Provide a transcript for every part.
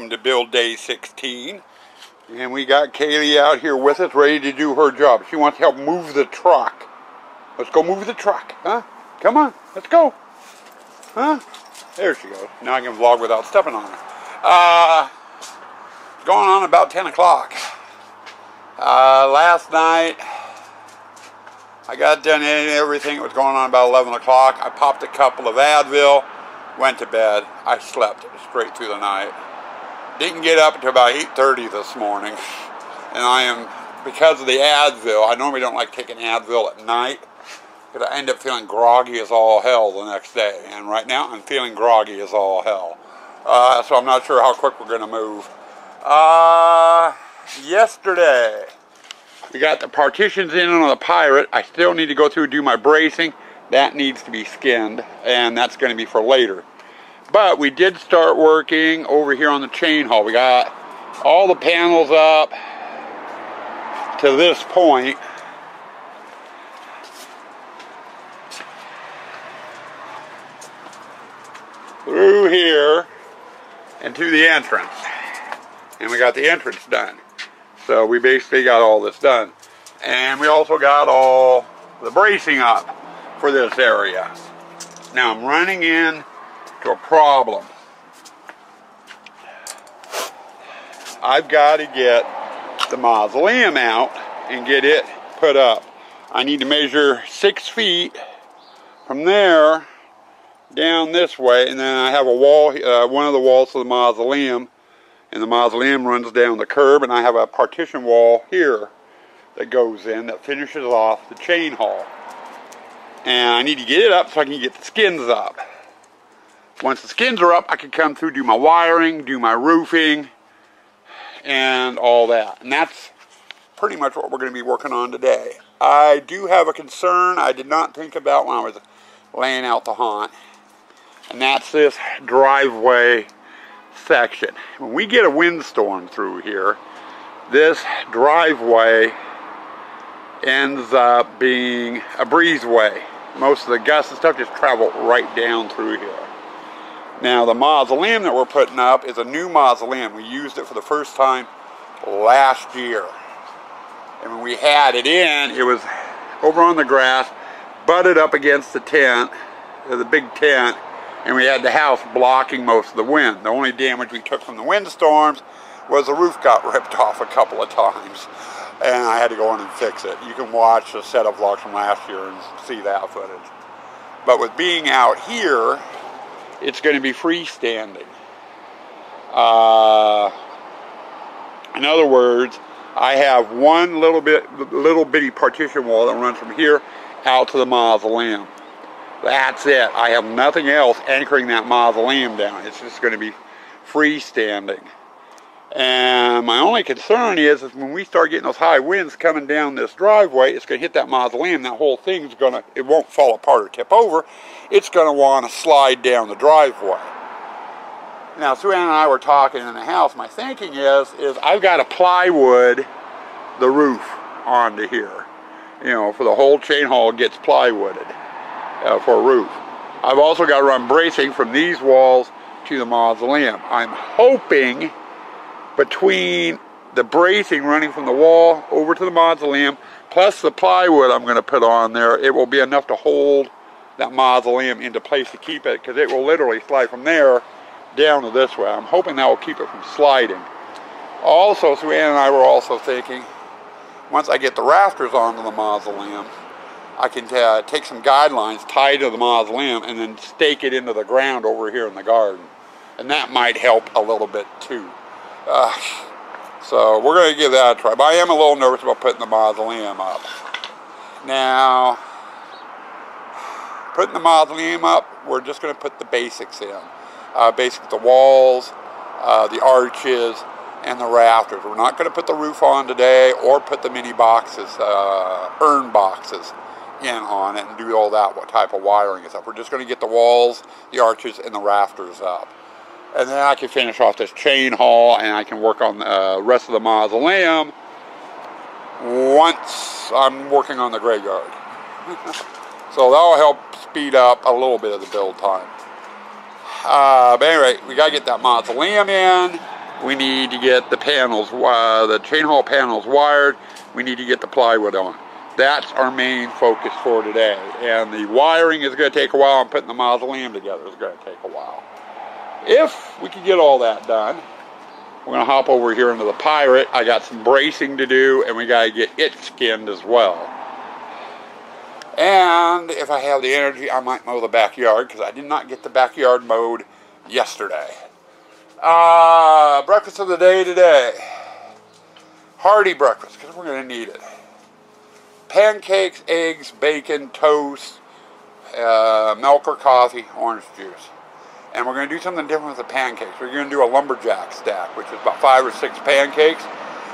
Welcome to build day 16. And we got Kaylee out here with us, ready to do her job. She wants to help move the truck. Let's go move the truck, huh? Come on, let's go. Huh? There she goes. Now I can vlog without stepping on her. Uh, going on about 10 o'clock. Uh, last night, I got done everything that was going on about 11 o'clock. I popped a couple of Advil, went to bed. I slept straight through the night. Didn't get up until about 8.30 this morning. And I am, because of the Advil, I normally don't like taking Advil at night. Because I end up feeling groggy as all hell the next day. And right now I'm feeling groggy as all hell. Uh, so I'm not sure how quick we're going to move. Uh, yesterday, we got the partitions in on the Pirate. I still need to go through and do my bracing. That needs to be skinned, and that's going to be for later. But we did start working over here on the chain hall. We got all the panels up to this point. Through here and to the entrance. And we got the entrance done. So we basically got all this done. And we also got all the bracing up for this area. Now I'm running in to a problem. I've got to get the mausoleum out and get it put up. I need to measure six feet from there down this way and then I have a wall, uh, one of the walls of the mausoleum and the mausoleum runs down the curb and I have a partition wall here that goes in that finishes off the chain hall. And I need to get it up so I can get the skins up. Once the skins are up, I can come through, do my wiring, do my roofing, and all that. And that's pretty much what we're going to be working on today. I do have a concern I did not think about when I was laying out the haunt. And that's this driveway section. When we get a windstorm through here, this driveway ends up being a breezeway. Most of the gusts and stuff just travel right down through here. Now the mausoleum that we're putting up is a new mausoleum. We used it for the first time last year. And when we had it in, it was over on the grass, butted up against the tent, the big tent, and we had the house blocking most of the wind. The only damage we took from the windstorms was the roof got ripped off a couple of times and I had to go in and fix it. You can watch the setup vlogs from last year and see that footage. But with being out here, it's going to be freestanding. Uh, in other words, I have one little bit, little bitty partition wall that runs from here out to the mausoleum. That's it. I have nothing else anchoring that mausoleum down. It's just going to be freestanding. And my only concern is, is when we start getting those high winds coming down this driveway, it's going to hit that mausoleum. That whole thing's going to, it won't fall apart or tip over. It's going to want to slide down the driveway. Now, Sue Ann and I were talking in the house. My thinking is, is I've got to plywood the roof onto here. You know, for the whole chain hall gets plywooded uh, for roof. I've also got to run bracing from these walls to the mausoleum. I'm hoping between the bracing running from the wall over to the mausoleum, plus the plywood I'm going to put on there, it will be enough to hold that mausoleum into place to keep it, because it will literally slide from there down to this way. I'm hoping that will keep it from sliding. Also, Sue Ann and I were also thinking, once I get the rafters onto the mausoleum, I can uh, take some guidelines tied to the mausoleum and then stake it into the ground over here in the garden. And that might help a little bit too. Uh, so we're going to give that a try. But I am a little nervous about putting the mausoleum up. Now, putting the mausoleum up, we're just going to put the basics in. Uh, basically the walls, uh, the arches, and the rafters. We're not going to put the roof on today or put the mini boxes, uh, urn boxes in on it and do all that what type of wiring and stuff. We're just going to get the walls, the arches, and the rafters up. And then I can finish off this chain haul and I can work on the uh, rest of the mausoleum once I'm working on the graveyard. so that'll help speed up a little bit of the build time. Uh, but anyway, we got to get that mausoleum in. We need to get the panels, uh, the chain hall panels wired. We need to get the plywood on. That's our main focus for today. And the wiring is going to take a while, and putting the mausoleum together is to take a while. If we can get all that done, we're going to hop over here into the Pirate. I got some bracing to do, and we got to get it skinned as well. And if I have the energy, I might mow the backyard because I did not get the backyard mowed yesterday. Uh, breakfast of the day today. Hearty breakfast because we're going to need it. Pancakes, eggs, bacon, toast, uh, milk or coffee, orange juice. And we're going to do something different with the pancakes. We're going to do a lumberjack stack, which is about five or six pancakes.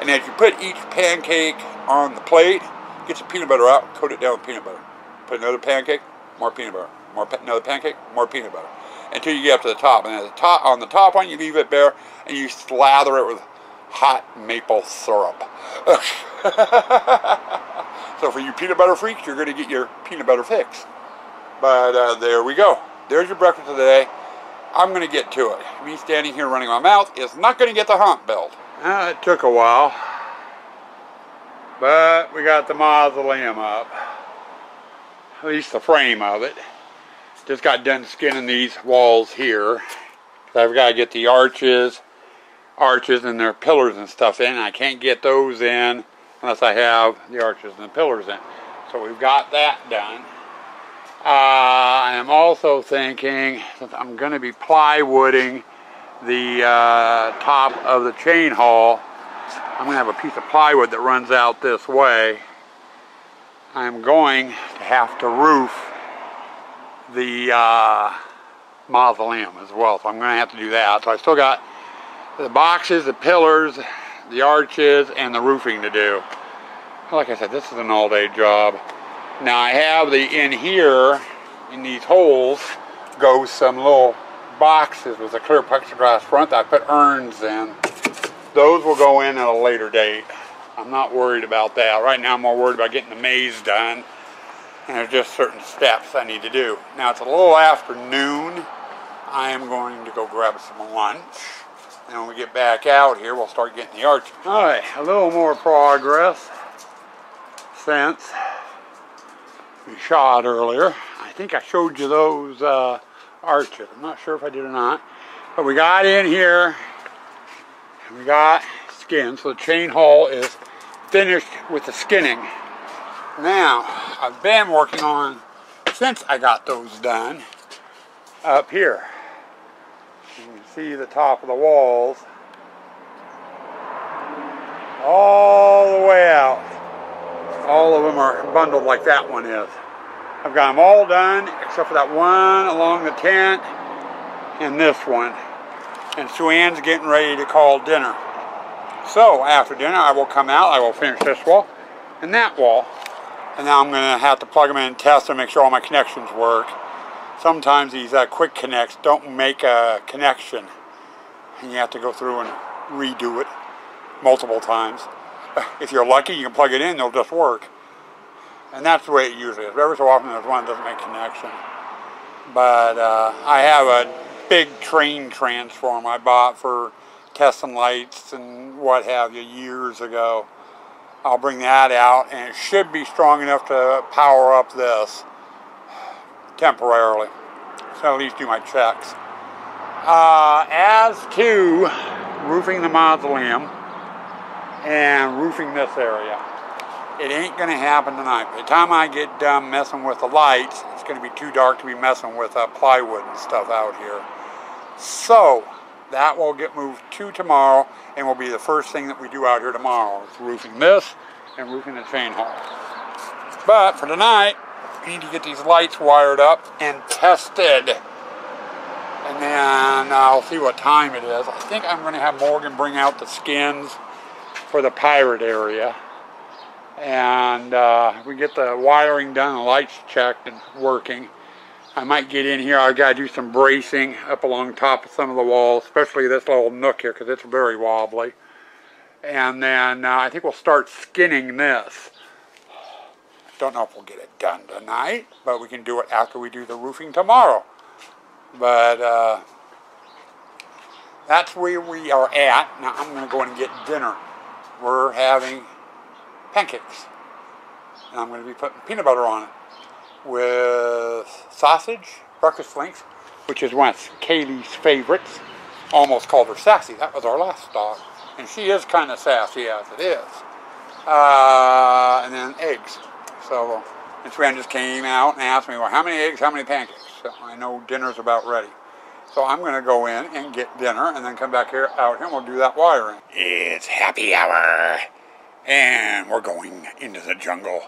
And as you put each pancake on the plate, get some peanut butter out, coat it down with peanut butter. Put another pancake, more peanut butter. More pa another pancake, more peanut butter. Until you get up to the top. And the top, on the top one, you leave it bare, and you slather it with hot maple syrup. so for you peanut butter freaks, you're going to get your peanut butter fix. But uh, there we go. There's your breakfast of the day. I'm going to get to it. Me standing here running my mouth is not going to get the hump built. Uh, it took a while. But we got the mausoleum up. At least the frame of it. Just got done skinning these walls here. I've got to get the arches, arches and their pillars and stuff in. I can't get those in unless I have the arches and the pillars in. So we've got that done. Uh, I am also thinking, since I'm going to be plywooding the uh, top of the chain hall, I'm going to have a piece of plywood that runs out this way. I'm going to have to roof the uh, mausoleum as well, so I'm going to have to do that. So I still got the boxes, the pillars, the arches, and the roofing to do. Like I said, this is an all-day job. Now I have the, in here, in these holes, goes some little boxes with a clear plexiglass front that I put urns in. Those will go in at a later date. I'm not worried about that. Right now I'm more worried about getting the maze done. And there's just certain steps I need to do. Now it's a little after noon. I am going to go grab some lunch. And when we get back out here, we'll start getting the arch. All right, a little more progress since we shot earlier. I think I showed you those uh, arches. I'm not sure if I did or not. But we got in here, and we got skin. So the chain hall is finished with the skinning. Now, I've been working on, since I got those done, up here. You can see the top of the walls all the way out. All of them are bundled like that one is. I've got them all done except for that one along the tent and this one. And Sue Ann's getting ready to call dinner. So after dinner I will come out, I will finish this wall and that wall. And now I'm going to have to plug them in and test them, make sure all my connections work. Sometimes these uh, quick connects don't make a connection. And you have to go through and redo it multiple times. If you're lucky, you can plug it in, it'll just work. And that's the way it usually is. Every so often there's one that doesn't make connection. But uh, I have a big train transformer I bought for testing lights and what have you years ago. I'll bring that out and it should be strong enough to power up this temporarily. So at least do my checks. Uh, as to roofing the mausoleum and roofing this area, it ain't to happen tonight. By the time I get done messing with the lights, it's to be too dark to be messing with uh, plywood and stuff out here. So, that will get moved to tomorrow and will be the first thing that we do out here tomorrow. It's roofing this and roofing the chain hall. But for tonight, we need to get these lights wired up and tested. And then I'll see what time it is. I think I'm going to have Morgan bring out the skins for the pirate area and uh, we get the wiring done, the lights checked and working. I might get in here. I've got to do some bracing up along top of some of the walls, especially this little nook here because it's very wobbly. And then uh, I think we'll start skinning this. Don't know if we'll get it done tonight, but we can do it after we do the roofing tomorrow. But uh, that's where we are at. Now I'm going to go and get dinner. We're having pancakes. And I'm going to be putting peanut butter on it with sausage, breakfast links, which is one of Kaylee's favorites. Almost called her Sassy. That was our last dog. And she is kind of sassy as it is. Uh, and then eggs. So, and Sue Ann just came out and asked me, well, how many eggs, how many pancakes? So I know dinner's about ready. So I'm going to go in and get dinner and then come back here out here and we'll do that wiring. It's happy hour. And we're going into the jungle,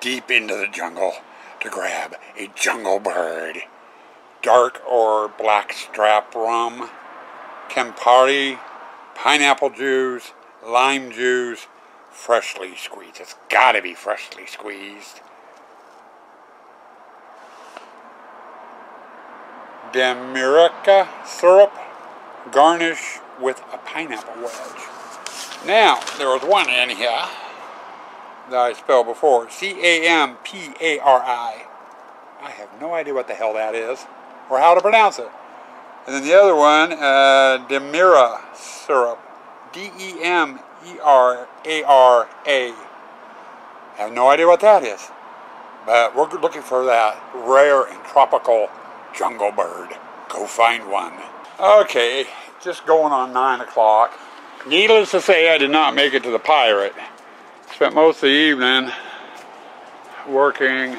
deep into the jungle, to grab a jungle bird. Dark or black strap rum, Campari, pineapple juice, lime juice, freshly squeezed. It's got to be freshly squeezed. Demerara syrup, garnish with a pineapple wedge. Now, there was one in here that I spelled before. C-A-M-P-A-R-I. I have no idea what the hell that is or how to pronounce it. And then the other one, uh, Demerara syrup. D-E-M-E-R-A-R-A. I have no idea what that is. But we're looking for that rare and tropical jungle bird. Go find one. Okay, just going on 9 o'clock. Needless to say, I did not make it to the Pirate. Spent most of the evening working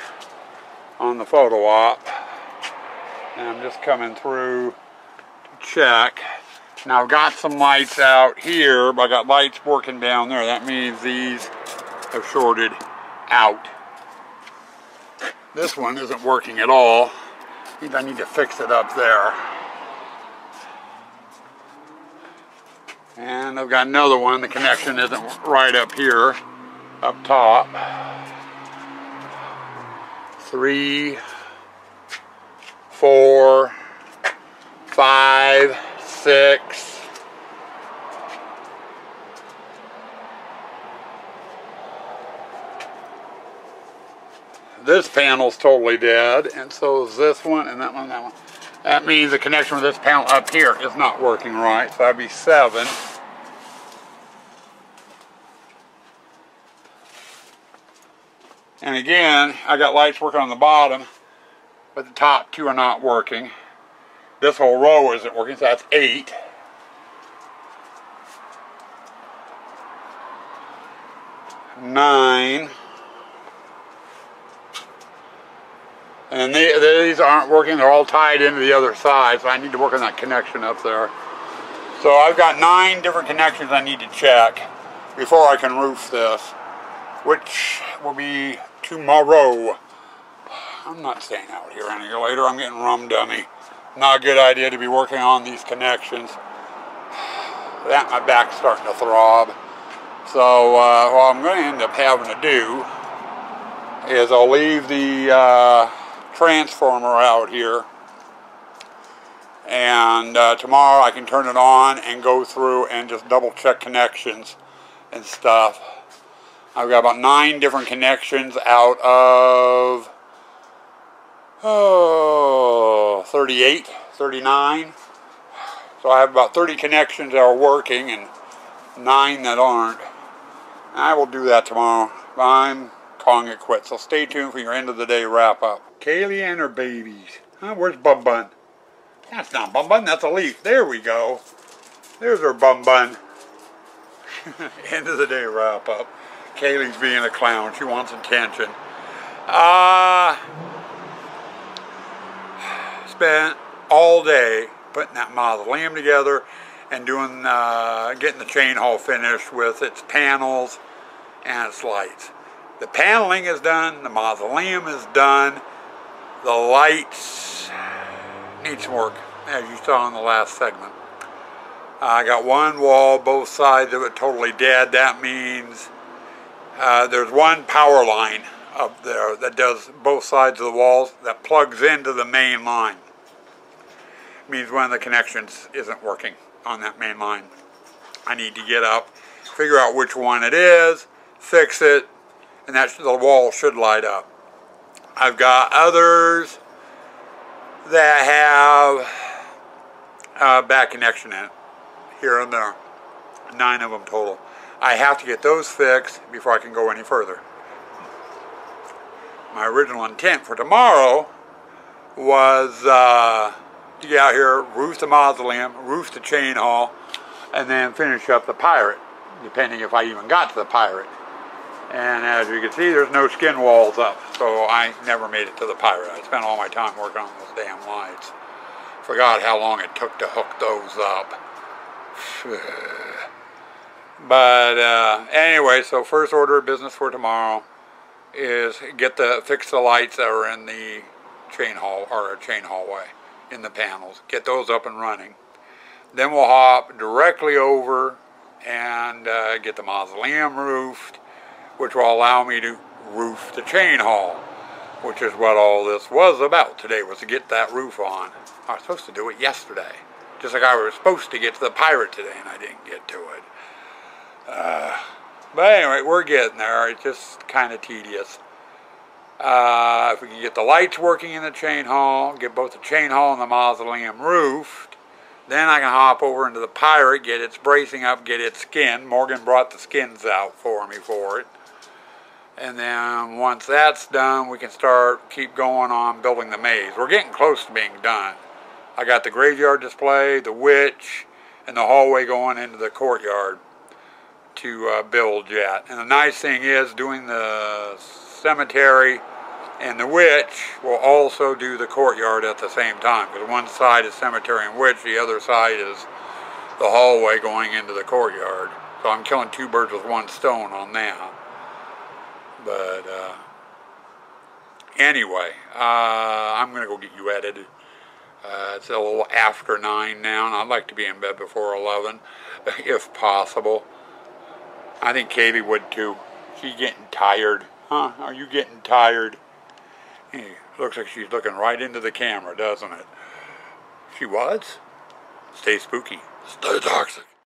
on the photo op. And I'm just coming through to check. Now I've got some lights out here, but I got lights working down there. That means these have shorted out. This one isn't working at all. I need to fix it up there. And I've got another one, the connection isn't right up here, up top. Three, four, five, six, this panel's totally dead, and so is this one, and that one, and that one. That means the connection with this panel up here is not working right, so that'd be seven. And again, I got lights working on the bottom, but the top two are not working. This whole row isn't working, so that's eight. Nine. And they, these aren't working, they're all tied into the other side, so I need to work on that connection up there. So I've got nine different connections I need to check before I can roof this, which will be tomorrow. I'm not staying out here any later, I'm getting rum dummy. Not a good idea to be working on these connections. That my back's starting to throb. So uh, what I'm going to end up having to do is I'll leave the uh, transformer out here and uh, tomorrow I can turn it on and go through and just double check connections and stuff. I've got about nine different connections out of oh, 38, 39. So I have about 30 connections that are working and nine that aren't. I will do that tomorrow. I'm calling it quits. So stay tuned for your end of the day wrap up. Kaylee and her babies. Huh? Where's Bum Bun? That's not Bum Bun, that's a leaf. There we go. There's her Bum Bun. end of the day wrap up. Kaylee's being a clown. She wants attention. Uh, spent all day putting that mausoleum together and doing, uh, getting the chain hall finished with its panels and its lights. The paneling is done, the mausoleum is done, the lights need some work, as you saw in the last segment. I got one wall, both sides of it totally dead. That means uh, there's one power line up there that does both sides of the walls that plugs into the main line. means one of the connections isn't working on that main line. I need to get up, figure out which one it is, fix it, and that the wall should light up. I've got others that have a bad connection in it. here and there. Nine of them total. I have to get those fixed before I can go any further. My original intent for tomorrow was uh, to get out here, roof the mausoleum, roof the chain hall, and then finish up the pirate, depending if I even got to the pirate. And as you can see, there's no skin walls up, so I never made it to the pirate. I spent all my time working on those damn lights. Forgot how long it took to hook those up. But uh, anyway, so first order of business for tomorrow is get the fix the lights that are in the chain hall or chain hallway in the panels. Get those up and running. Then we'll hop directly over and uh, get the mausoleum roofed, which will allow me to roof the chain hall, which is what all this was about today, was to get that roof on. I was supposed to do it yesterday, just like I was supposed to get to the pirate today, and I didn't get to it. Uh, but anyway, we're getting there. It's just kind of tedious. Uh, if we can get the lights working in the chain hall, get both the chain hall and the mausoleum roofed, then I can hop over into the Pirate, get its bracing up, get its skin. Morgan brought the skins out for me for it. And then once that's done, we can start, keep going on building the maze. We're getting close to being done. I got the graveyard display, the witch, and the hallway going into the courtyard to uh, build yet. And the nice thing is doing the cemetery and the witch will also do the courtyard at the same time because one side is cemetery and witch, the other side is the hallway going into the courtyard. So I'm killing two birds with one stone on that. But uh, anyway, uh, I'm going to go get you edited. Uh, it's a little after 9 now, and I'd like to be in bed before 11, if possible. I think Katie would too. She's getting tired. Huh? Are you getting tired? Hey, looks like she's looking right into the camera, doesn't it? She was. Stay spooky. Stay toxic.